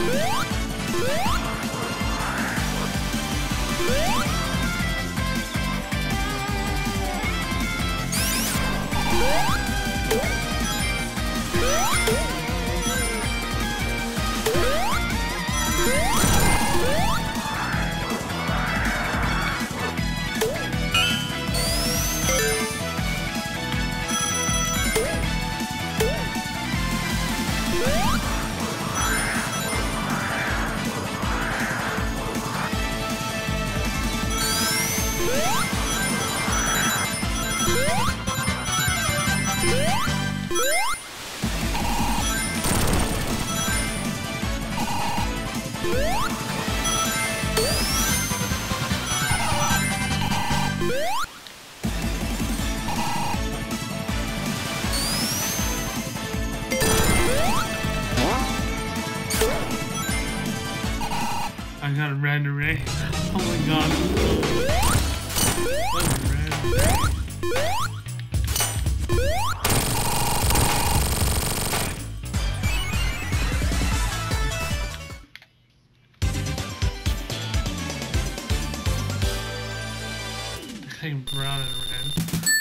Woo! I got a red array. Oh my god. Brown and red.